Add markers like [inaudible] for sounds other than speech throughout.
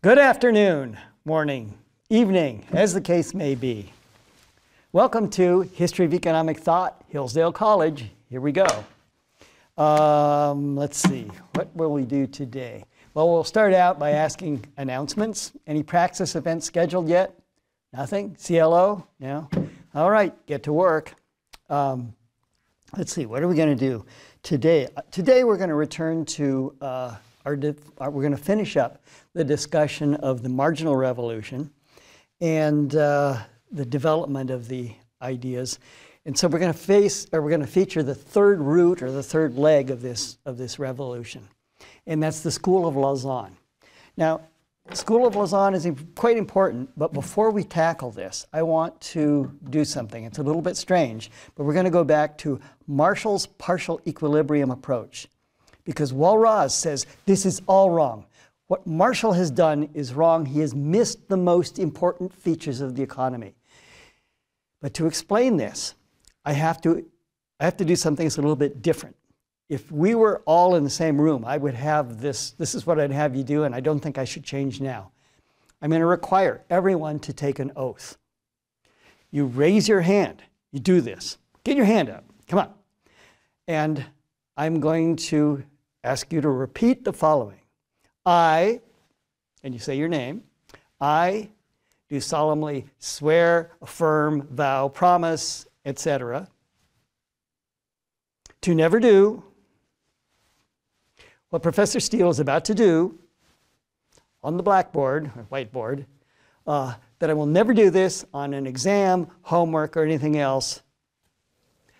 Good afternoon, morning, evening, as the case may be. Welcome to History of Economic Thought, Hillsdale College. Here we go. Um, let's see, what will we do today? Well, we'll start out by asking announcements. Any praxis events scheduled yet? Nothing? CLO? No? All right, get to work. Um, let's see, what are we going to do today? Uh, today we're going to return to uh, we're going to finish up the discussion of the marginal revolution and uh, the development of the ideas. And so we're going to face, or we're going to feature the third root or the third leg of this, of this revolution. And that's the School of Lausanne. Now, School of Lausanne is quite important, but before we tackle this, I want to do something. It's a little bit strange, but we're going to go back to Marshall's partial equilibrium approach. Because Walras says this is all wrong. What Marshall has done is wrong. He has missed the most important features of the economy. But to explain this, I have to, I have to do something that's a little bit different. If we were all in the same room, I would have this, this is what I'd have you do, and I don't think I should change now. I'm going to require everyone to take an oath. You raise your hand. You do this. Get your hand up. Come on. And I'm going to ask you to repeat the following I, and you say your name, I do solemnly swear, affirm, vow, promise, etc. To never do what Professor Steele is about to do on the blackboard or whiteboard, uh, that I will never do this on an exam, homework, or anything else.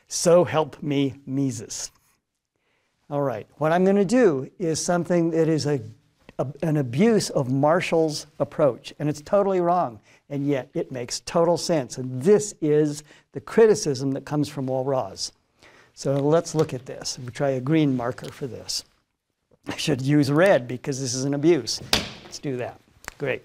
So help me, Mises. All right, what I'm going to do is something that is a, a, an abuse of Marshall's approach, and it's totally wrong and yet it makes total sense. And this is the criticism that comes from Walras. So let's look at this. We try a green marker for this. I should use red because this is an abuse. Let's do that. Great.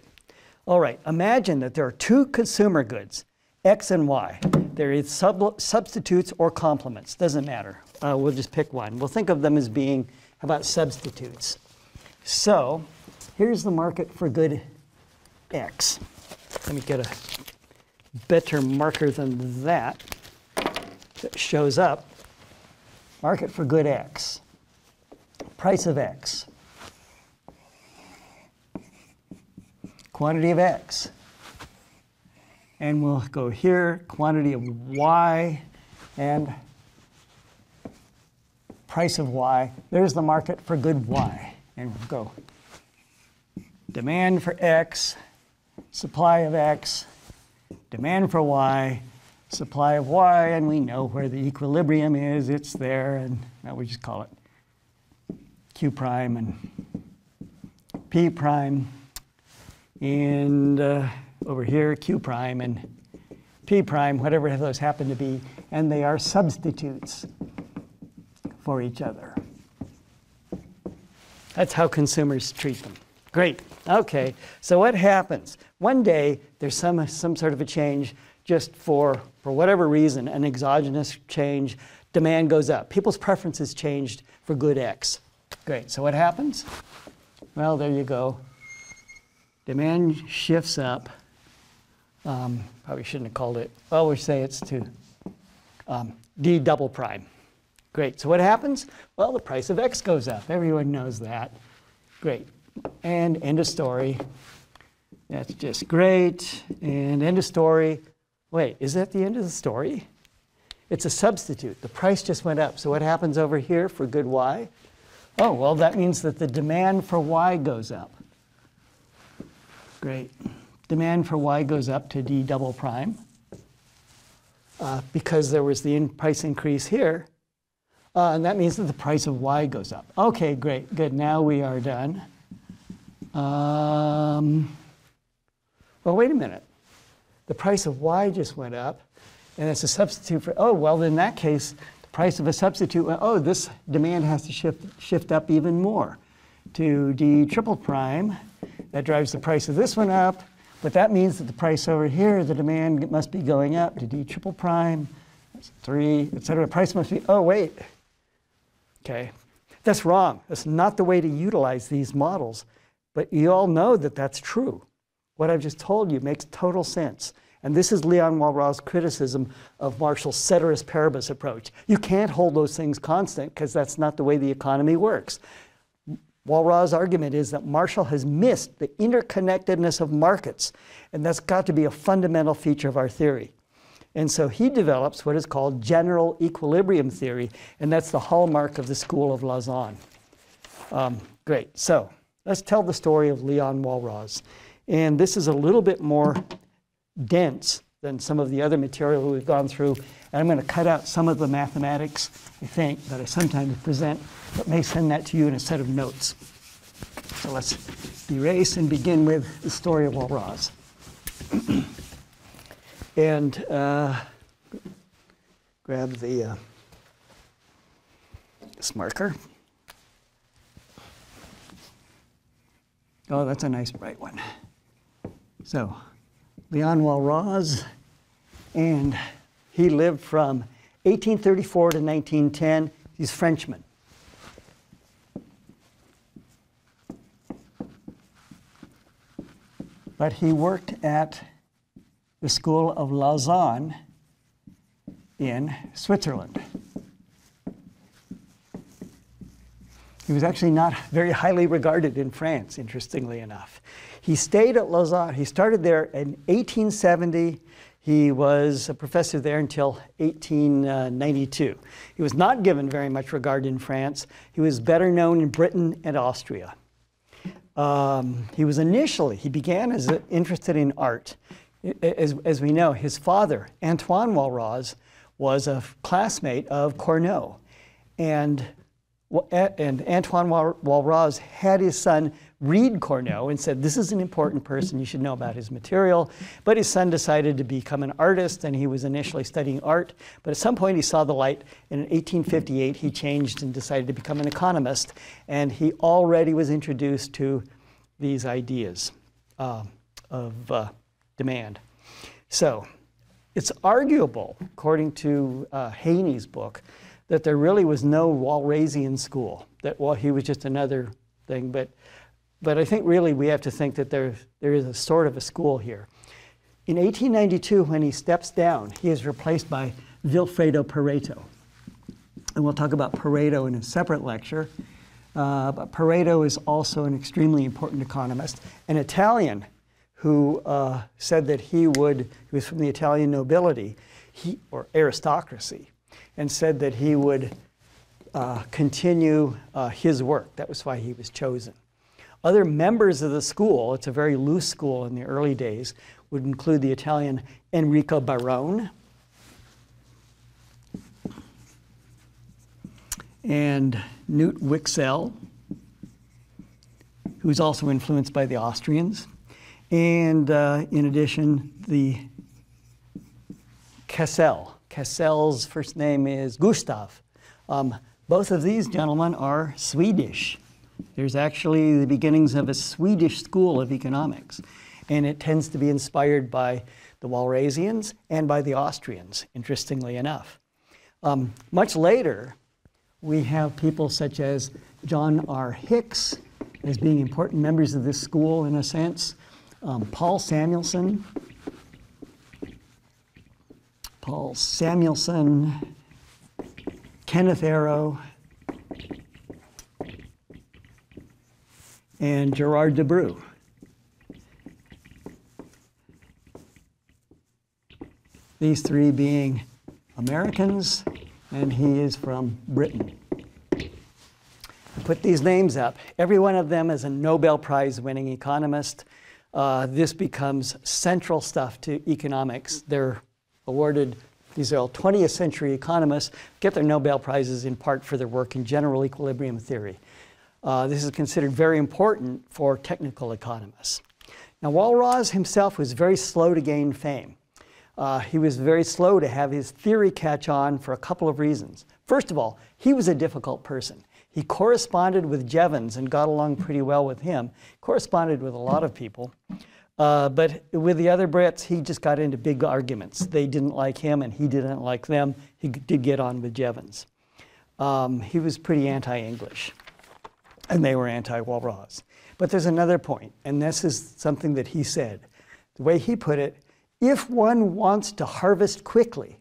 All right, imagine that there are two consumer goods, X and Y. They're either sub substitutes or complements, doesn't matter. Uh, we'll just pick one. We'll think of them as being, about substitutes? So here's the market for good X. Let me get a better marker than that that shows up. Market for good X. Price of X. Quantity of X. And we'll go here, quantity of Y and price of Y. There's the market for good Y. And go demand for X supply of X, demand for Y, supply of Y, and we know where the equilibrium is. It's there, and now we just call it Q prime and P prime. And uh, over here, Q prime and P prime, whatever those happen to be, and they are substitutes for each other. That's how consumers treat them. Great. Okay. So what happens? One day there's some some sort of a change just for for whatever reason, an exogenous change, demand goes up. People's preferences changed for good X. Great. So what happens? Well, there you go. Demand shifts up. Um, probably shouldn't have called it. Well, we say it's to um, D double prime. Great. So what happens? Well, the price of X goes up. Everyone knows that. Great and end of story. That's just great. And end of story. Wait, is that the end of the story? It's a substitute. The price just went up. So what happens over here for good Y? Oh, well, that means that the demand for Y goes up. Great. Demand for Y goes up to D double prime. Uh, because there was the in price increase here. Uh, and that means that the price of Y goes up. Okay, great, good. Now we are done. Um, well, wait a minute. The price of Y just went up, and it's a substitute for, oh, well, in that case, the price of a substitute, oh, this demand has to shift, shift up even more to D triple prime. That drives the price of this one up, but that means that the price over here, the demand must be going up to D triple prime, three, et cetera. Price must be, oh, wait. Okay, that's wrong. That's not the way to utilize these models But you all know that that's true. What I've just told you makes total sense. And this is Leon Walras' criticism of Marshall's ceteris paribus approach. You can't hold those things constant because that's not the way the economy works. Walras' argument is that Marshall has missed the interconnectedness of markets, and that's got to be a fundamental feature of our theory. And so he develops what is called general equilibrium theory, and that's the hallmark of the School of Lausanne. Um, great. So let's tell the story of Leon Walras. And this is a little bit more dense than some of the other material we've gone through. And I'm going to cut out some of the mathematics, I think, that I sometimes present, but may send that to you in a set of notes. So let's erase and begin with the story of Walras. [clears throat] and uh, grab the uh, this marker. Oh, that's a nice bright one. So, Leon Walras, and he lived from 1834 to 1910. He's Frenchman. But he worked at the School of Lausanne in Switzerland. He was actually not very highly regarded in France, interestingly enough. He stayed at Lausanne. He started there in 1870. He was a professor there until 1892. He was not given very much regard in France. He was better known in Britain and Austria. Um, he was initially, he began as interested in art. As, as we know, his father, Antoine Walras, was a classmate of Cournot. And and Antoine Walras had his son read Cournot and said, This is an important person, you should know about his material. But his son decided to become an artist, and he was initially studying art. But at some point, he saw the light, and in 1858, he changed and decided to become an economist. And he already was introduced to these ideas uh, of uh, demand. So it's arguable, according to uh, Haney's book, that there really was no Walrasian school, that, well, he was just another thing. But, but I think really we have to think that there, there is a sort of a school here. In 1892, when he steps down, he is replaced by Vilfredo Pareto. And we'll talk about Pareto in a separate lecture. Uh, but Pareto is also an extremely important economist, an Italian who uh, said that he would, he was from the Italian nobility he, or aristocracy and said that he would uh, continue uh, his work. That was why he was chosen. Other members of the school, it's a very loose school in the early days, would include the Italian Enrico Barone and Knut Wicksell, who's also influenced by the Austrians, and uh, in addition, the Cassel, Cassel's first name is Gustav. Um, both of these gentlemen are Swedish. There's actually the beginnings of a Swedish school of economics, and it tends to be inspired by the Walrasians and by the Austrians, interestingly enough. Um, much later, we have people such as John R. Hicks as being important members of this school in a sense, um, Paul Samuelson, Paul Samuelson, Kenneth Arrow, and Gerard Debreu. These three being Americans, and he is from Britain. I Put these names up. Every one of them is a Nobel Prize winning economist. Uh, this becomes central stuff to economics. They're awarded these are all 20th century economists, get their Nobel Prizes in part for their work in general equilibrium theory. Uh, this is considered very important for technical economists. Now, Walras himself was very slow to gain fame. Uh, he was very slow to have his theory catch on for a couple of reasons. First of all, he was a difficult person. He corresponded with Jevons and got along pretty well with him, corresponded with a lot of people. Uh, but with the other Brits, he just got into big arguments. They didn't like him, and he didn't like them. He did get on with Jevons. Um, he was pretty anti English. and they were anti Walras. But there's another point, and this is something that he said. The way he put it if one wants to harvest quickly,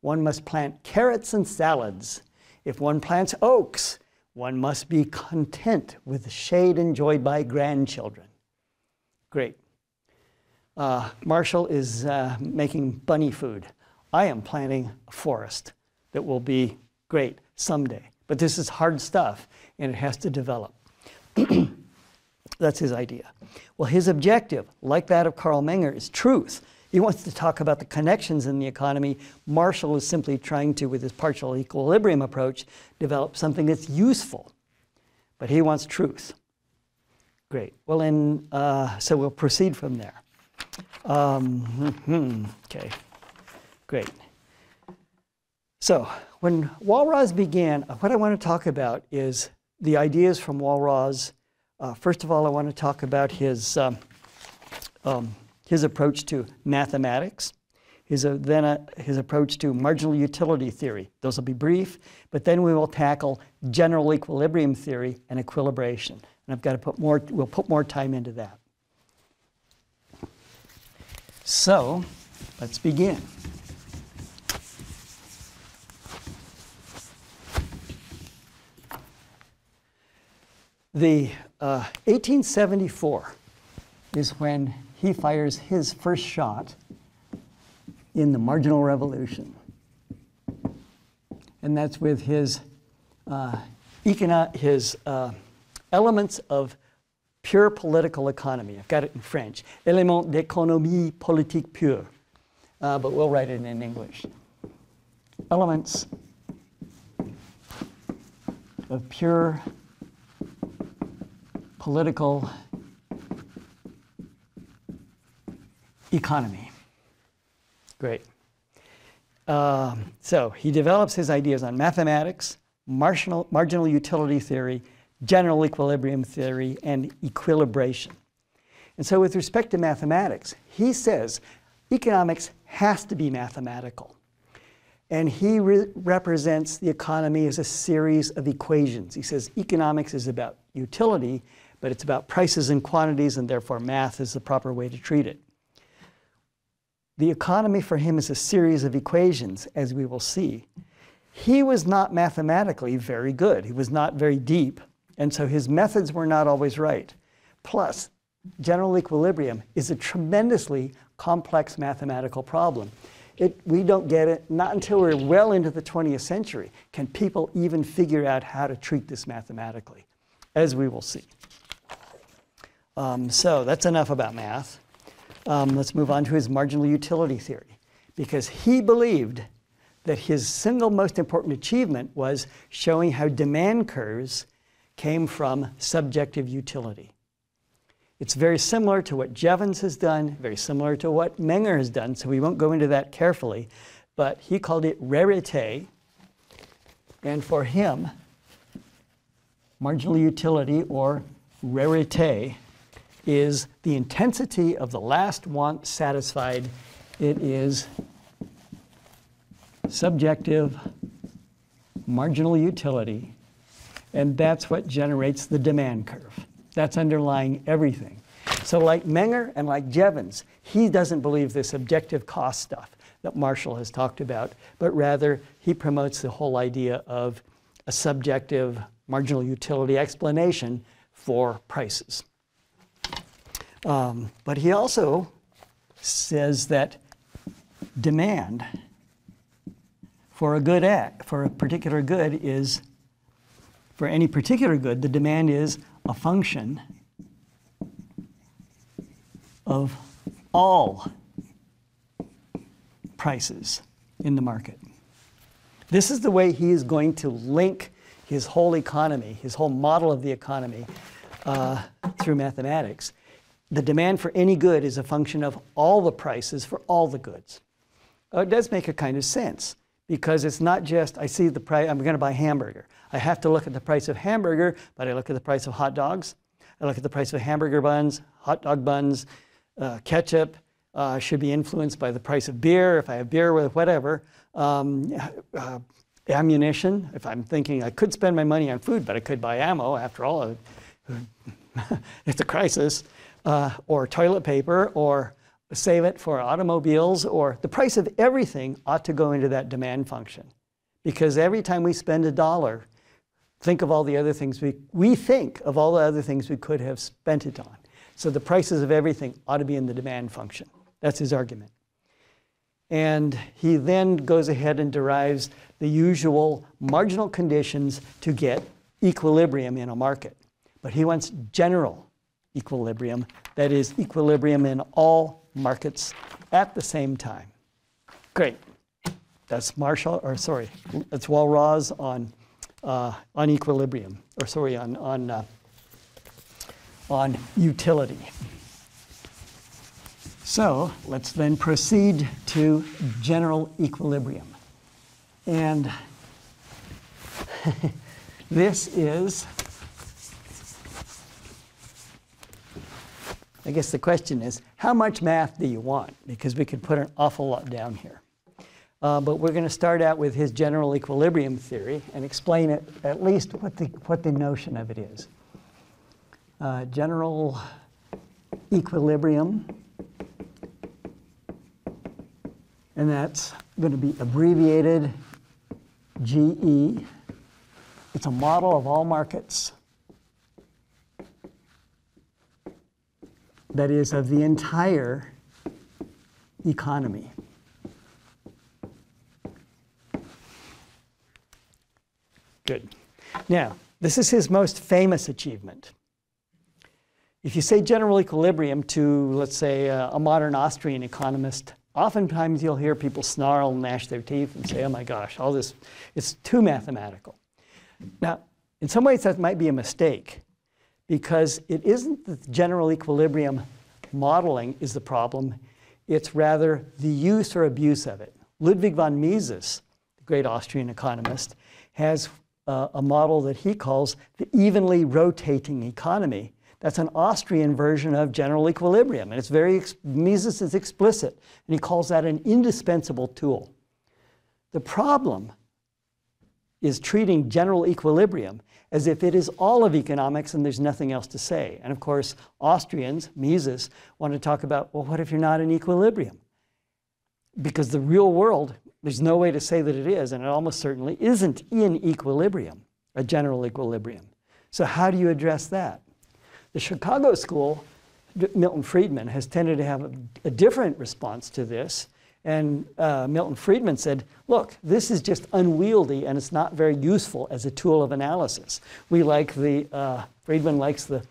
one must plant carrots and salads. If one plants oaks, one must be content with the shade enjoyed by grandchildren. Great. Uh, Marshall is uh, making bunny food. I am planting a forest that will be great someday. But this is hard stuff, and it has to develop. [clears throat] That's his idea. Well, his objective, like that of Carl Menger, is truth. He wants to talk about the connections in the economy. Marshall is simply trying to, with his partial equilibrium approach, develop something that's useful. But he wants truth. Great. Well, then, uh, so we'll proceed from there. Um, okay. Great. So, when Walras began, what I want to talk about is the ideas from Walras uh, first of all, I want to talk about his, um, um, his approach to mathematics, his, uh, then uh, his approach to marginal utility theory. Those will be brief, but then we will tackle general equilibrium theory and equilibration. And I've got to put more, we'll put more time into that. So, let's begin. The uh, 1874 is when he fires his first shot in the marginal revolution. And that's with his, uh, econo- his uh, elements of pure political economy. I've got it in French. Éléments d'économie politique pure. Uh, but we'll write it in English. Elements of pure political economy. Great. Um, so he develops his ideas on mathematics, marginal, marginal utility theory, general equilibrium theory, and equilibration. And so, with respect to mathematics, he says economics has to be mathematical. And he re represents the economy as a series of equations. He says economics is about utility, but it's about prices and quantities, and therefore math is the proper way to treat it. The economy for him is a series of equations, as we will see. He was not mathematically very good. He was not very deep, and so his methods were not always right. Plus, general equilibrium is a tremendously complex mathematical problem. It, we don't get it, not until we're well into the 20th century can people even figure out how to treat this mathematically, as we will see. Um, so that's enough about math. Um, let's move on to his marginal utility theory, because he believed that his single most important achievement was showing how demand curves came from subjective utility. It's very similar to what Jevons has done, very similar to what Menger has done, so we won't go into that carefully, but he called it rarité, and for him, marginal utility or rarité is the intensity of the last want satisfied. It is subjective marginal utility, and that's what generates the demand curve. That's underlying everything. So, like Menger and like Jevons, he doesn't believe this objective cost stuff that Marshall has talked about, but rather he promotes the whole idea of a subjective marginal utility explanation for prices. Um, but he also says that demand for a good act, for a particular good is, for any particular good, the demand is a function of all prices in the market. This is the way he is going to link his whole economy, his whole model of the economy, uh, through mathematics the demand for any good is a function of all the prices for all the goods. Uh, it does make a kind of sense because it's not just I see the price, I'm going to buy hamburger. I have to look at the price of hamburger, but I look at the price of hot dogs. I look at the price of hamburger buns, hot dog buns, uh, ketchup. Uh, should be influenced by the price of beer. If I have beer with whatever, um, uh, ammunition, if I'm thinking I could spend my money on food, but I could buy ammo, after all, [laughs] it's a crisis, uh, or toilet paper, or save it for automobiles, or the price of everything ought to go into that demand function. Because every time we spend a dollar, think of all the other things we, we think of all the other things we could have spent it on. So the prices of everything ought to be in the demand function. That's his argument. And he then goes ahead and derives the usual marginal conditions to get equilibrium in a market. But he wants general equilibrium, that is, equilibrium in all markets at the same time. Great. That's Marshall, or sorry, that's Walras on, uh, on equilibrium, or sorry, on, on, uh, on utility. So let's then proceed to general equilibrium. And [laughs] this is, I guess the question is, how much math do you want? Because we could put an awful lot down here. Uh, but we're going to start out with his general equilibrium theory and explain it, at least what the, what the notion of it is. Uh, general equilibrium and that's going to be abbreviated GE. It's a model of all markets. That is, of the entire economy. Good. Now, this is his most famous achievement. If you say general equilibrium to, let's say, a, a modern Austrian economist, Oftentimes you'll hear people snarl and gnash their teeth and say, oh my gosh, all this, it's too mathematical. Now, in some ways that might be a mistake because it isn't the general equilibrium modeling is the problem, it's rather the use or abuse of it. Ludwig von Mises, the great Austrian economist, has uh, a model that he calls the evenly rotating economy, that's an Austrian version of general equilibrium. And it's very, Mises is explicit, and he calls that an indispensable tool. The problem is treating general equilibrium as if it is all of economics and there's nothing else to say. And of course, Austrians, Mises, want to talk about, well, what if you're not in equilibrium? Because the real world, there's no way to say that it is, and it almost certainly isn't in equilibrium, a general equilibrium. So how do you address that? The Chicago school, Milton Friedman, has tended to have a, a different response to this. And uh, Milton Friedman said, look, this is just unwieldy and it's not very useful as a tool of analysis. We like the, uh, Friedman likes the,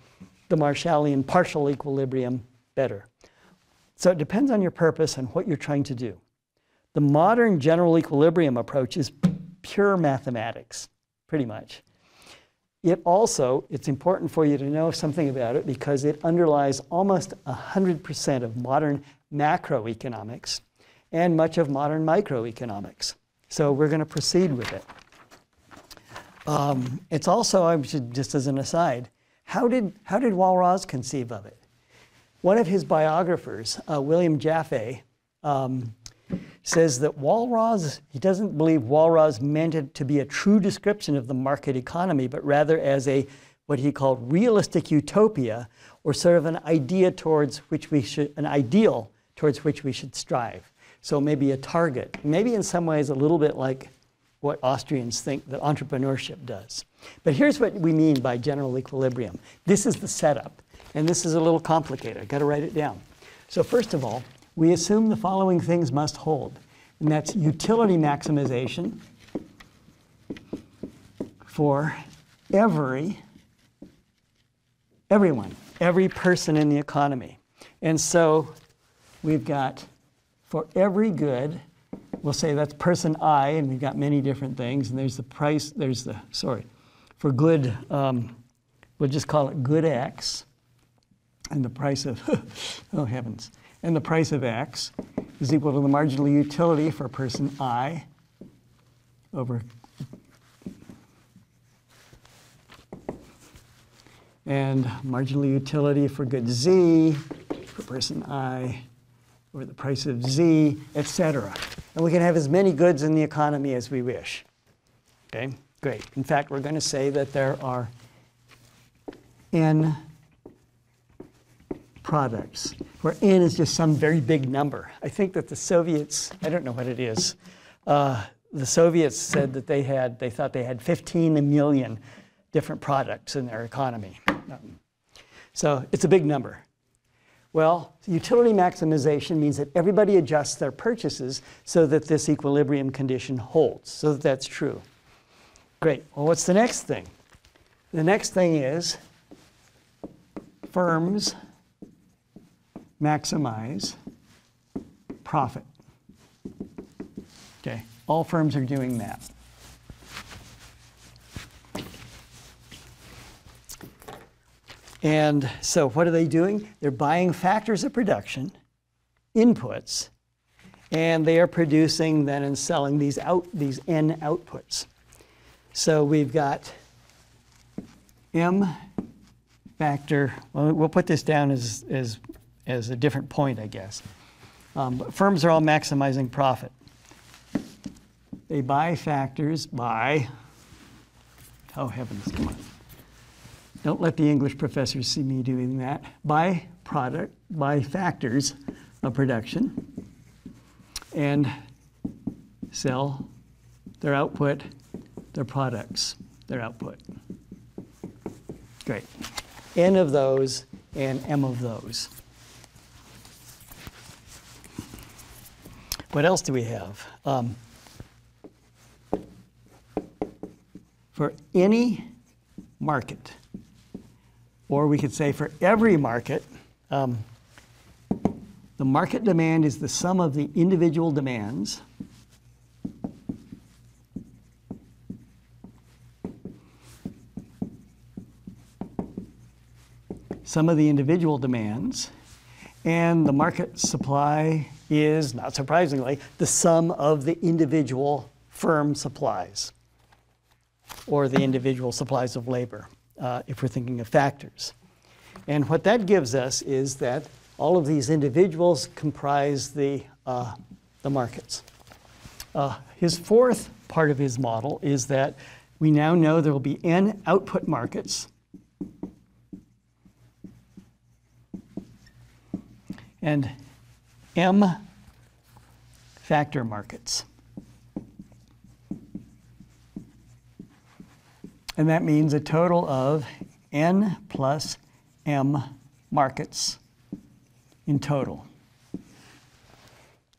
the Marshallian partial equilibrium better. So it depends on your purpose and what you're trying to do. The modern general equilibrium approach is pure mathematics, pretty much. It also, it's important for you to know something about it because it underlies almost 100% of modern macroeconomics and much of modern microeconomics. So we're going to proceed with it. Um, it's also, I should, just as an aside, how did, how did Walras conceive of it? One of his biographers, uh, William Jaffe, um, says that Walras, he doesn't believe Walras meant it to be a true description of the market economy, but rather as a what he called realistic utopia, or sort of an idea towards which we should, an ideal towards which we should strive. So maybe a target, maybe in some ways a little bit like what Austrians think that entrepreneurship does. But here's what we mean by general equilibrium. This is the setup, and this is a little complicated. I've got to write it down. So first of all, we assume the following things must hold, and that's utility maximization for every, everyone, every person in the economy. And so we've got for every good, we'll say that's person I, and we've got many different things, and there's the price, there's the, sorry, for good, um, we'll just call it good X, and the price of, [laughs] oh heavens, and the price of x is equal to the marginal utility for person i over and marginal utility for good z for person i over the price of z, etc. And we can have as many goods in the economy as we wish. Okay, great. In fact, we're going to say that there are n products, where n is just some very big number. I think that the Soviets, I don't know what it is, uh, the Soviets said that they had, they thought they had 15 million different products in their economy. So it's a big number. Well, utility maximization means that everybody adjusts their purchases so that this equilibrium condition holds, so that that's true. Great. Well, what's the next thing? The next thing is firms maximize profit. Okay, all firms are doing that. And so what are they doing? They're buying factors of production, inputs, and they are producing then and selling these out these n outputs. So we've got m factor, well, we'll put this down as, as, as a different point, I guess. Um, but firms are all maximizing profit. They buy factors by, oh heavens, come on. Don't let the English professors see me doing that. By product, by factors of production, and sell their output, their products, their output. Great. N of those and M of those. What else do we have? Um, for any market, or we could say for every market, um, the market demand is the sum of the individual demands. Some of the individual demands, and the market supply is, not surprisingly, the sum of the individual firm supplies or the individual supplies of labor uh, if we're thinking of factors. And what that gives us is that all of these individuals comprise the, uh, the markets. Uh, his fourth part of his model is that we now know there will be n output markets. And m factor markets. And that means a total of n plus m markets in total.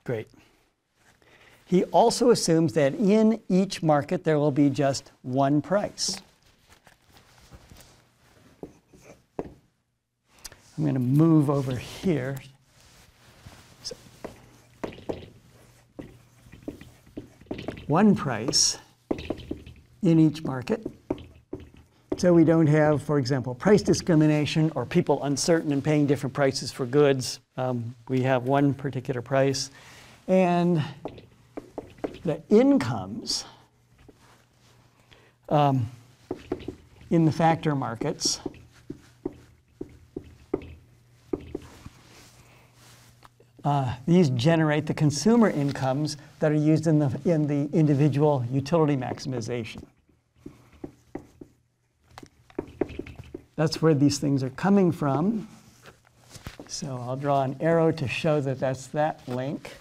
Great. He also assumes that in each market there will be just one price. I'm going to move over here. So, one price in each market. So we don't have, for example, price discrimination or people uncertain and paying different prices for goods. Um, we have one particular price. And the incomes um, in the factor markets uh, these generate the consumer incomes that are used in the, in the individual utility maximization. That's where these things are coming from. So I'll draw an arrow to show that that's that link.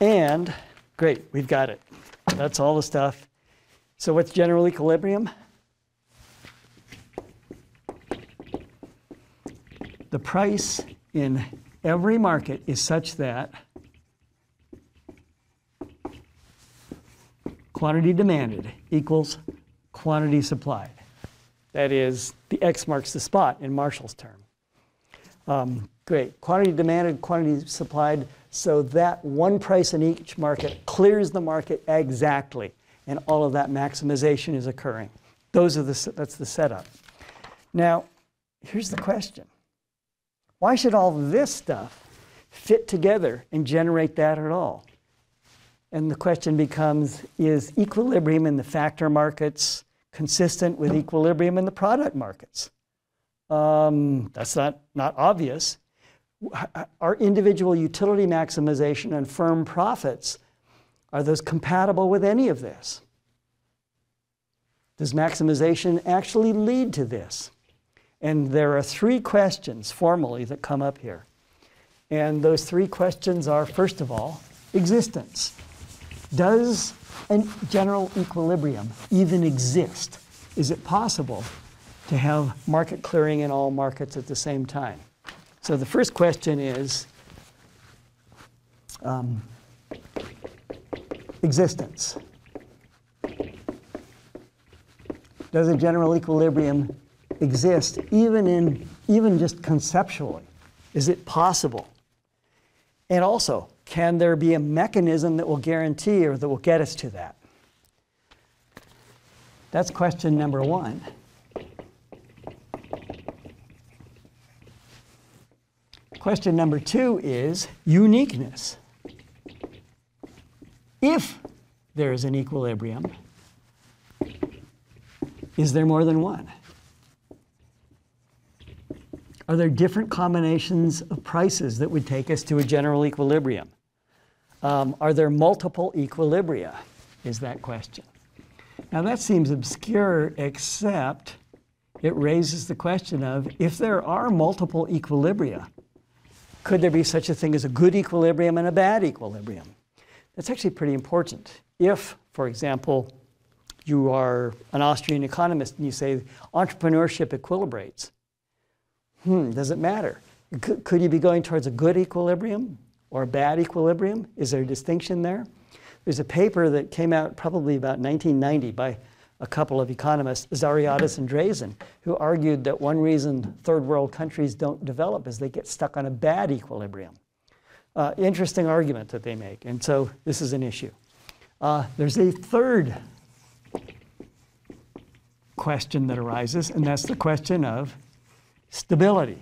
And great, we've got it. That's all the stuff. So what's general equilibrium? The price in every market is such that quantity demanded equals quantity supplied. That is, the X marks the spot in Marshall's term. Um, great. Quantity demanded, quantity supplied, so that one price in each market clears the market exactly, and all of that maximization is occurring. Those are the, that's the setup. Now, here's the question. Why should all this stuff fit together and generate that at all? And the question becomes, is equilibrium in the factor markets consistent with equilibrium in the product markets? Um, that's not, not obvious. Are individual utility maximization and firm profits, are those compatible with any of this? Does maximization actually lead to this? And there are three questions formally that come up here. And those three questions are first of all, existence. Does a general equilibrium even exist? Is it possible to have market clearing in all markets at the same time? So the first question is um, existence. Does a general equilibrium exist even in even just conceptually? Is it possible? And also, can there be a mechanism that will guarantee or that will get us to that? That's question number one. Question number two is uniqueness. If there is an equilibrium, is there more than one? Are there different combinations of prices that would take us to a general equilibrium? Um, are there multiple equilibria? Is that question. Now that seems obscure, except it raises the question of if there are multiple equilibria, could there be such a thing as a good equilibrium and a bad equilibrium? That's actually pretty important. If, for example, you are an Austrian economist and you say entrepreneurship equilibrates, hmm, does it matter? Could, could you be going towards a good equilibrium or a bad equilibrium? Is there a distinction there? There's a paper that came out probably about 1990 by a couple of economists, Azariadis and Drazen, who argued that one reason third world countries don't develop is they get stuck on a bad equilibrium. Uh, interesting argument that they make, and so this is an issue. Uh, there's a third question that arises, and that's the question of stability.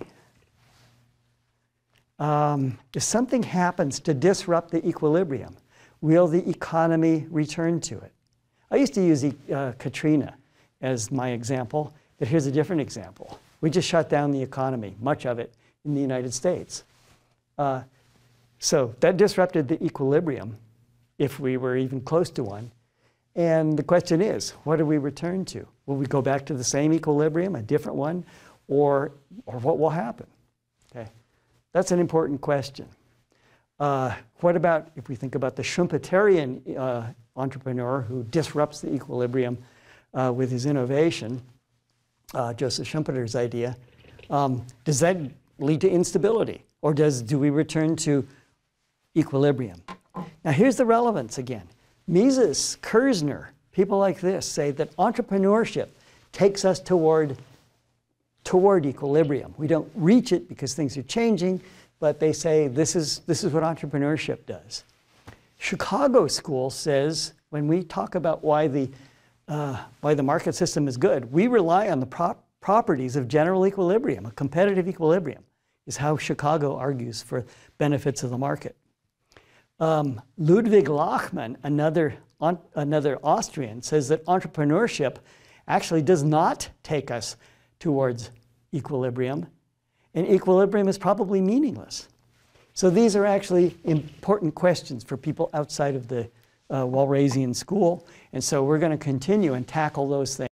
Um, if something happens to disrupt the equilibrium, will the economy return to it? I used to use uh, Katrina as my example, but here's a different example. We just shut down the economy, much of it in the United States. Uh, so that disrupted the equilibrium, if we were even close to one. And the question is, what do we return to? Will we go back to the same equilibrium, a different one, or, or what will happen? Okay, that's an important question. Uh, what about if we think about the Schumpeterian uh, entrepreneur who disrupts the equilibrium uh, with his innovation, uh, Joseph Schumpeter's idea? Um, does that lead to instability, or does do we return to equilibrium? Now, here's the relevance again. Mises, Kirzner, people like this say that entrepreneurship takes us toward toward equilibrium. We don't reach it because things are changing, but they say this is, this is what entrepreneurship does. Chicago School says when we talk about why the, uh, why the market system is good, we rely on the prop properties of general equilibrium, a competitive equilibrium, is how Chicago argues for benefits of the market. Um, Ludwig Lachmann, another, on, another Austrian, says that entrepreneurship actually does not take us towards equilibrium, and equilibrium is probably meaningless. So these are actually important questions for people outside of the uh, Walrasian school, and so we're going to continue and tackle those things.